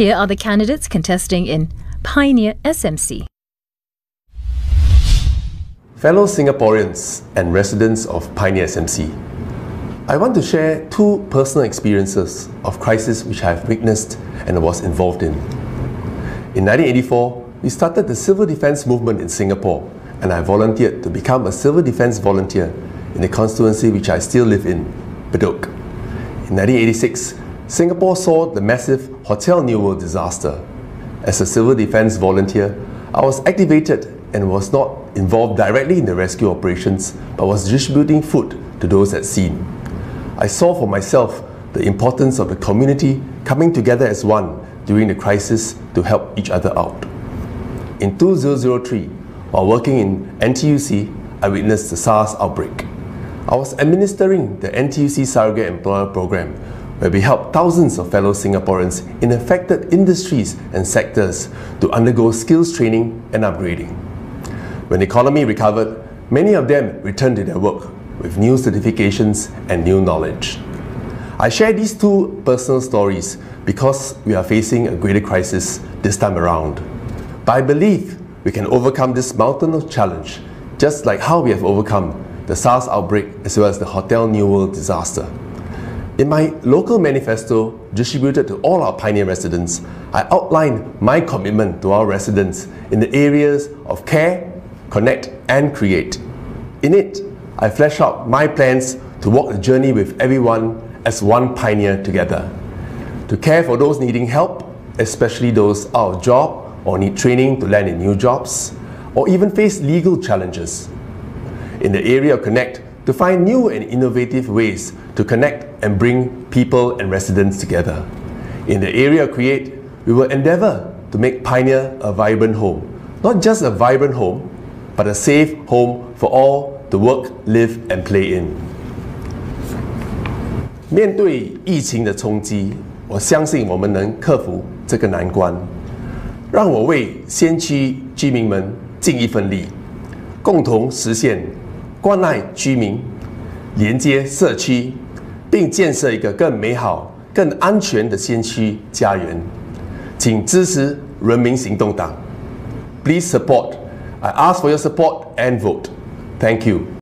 Here are the candidates contesting in Pioneer SMC. Fellow Singaporeans and residents of Pioneer SMC, I want to share two personal experiences of crisis which I have witnessed and was involved in. In 1984, we started the civil defence movement in Singapore and I volunteered to become a civil defence volunteer in the constituency which I still live in, Bedok. In 1986, Singapore saw the massive Hotel New World disaster. As a civil defence volunteer, I was activated and was not involved directly in the rescue operations but was distributing food to those at scene. I saw for myself the importance of the community coming together as one during the crisis to help each other out. In 2003, while working in NTUC, I witnessed the SARS outbreak. I was administering the NTUC Surrogate Employer Program, where we helped thousands of fellow Singaporeans in affected industries and sectors to undergo skills training and upgrading. When the economy recovered, many of them returned to their work with new certifications and new knowledge. I share these two personal stories because we are facing a greater crisis this time around. But I believe we can overcome this mountain of challenge, just like how we have overcome the SARS outbreak as well as the Hotel New World disaster. In my local manifesto, distributed to all our Pioneer residents, I outlined my commitment to our residents in the areas of care, connect, and create. In it, I flesh out my plans to walk the journey with everyone as one pioneer together. To care for those needing help, especially those out of job or need training to land in new jobs, or even face legal challenges. In the area of Connect, to find new and innovative ways to connect and bring people and residents together. In the area of Create, we will endeavour to make Pioneer a vibrant home. Not just a vibrant home, but a safe home for all to work, live and play in. 面对疫情的冲击，我相信我们能克服这个难关。让我为先驱居民们尽一份力，共同实现 关爱居民、连接社区，并建设一个更美好、更安全的先驱家园。请支持人民行动党。Please support. I ask for your support and vote. Thank you.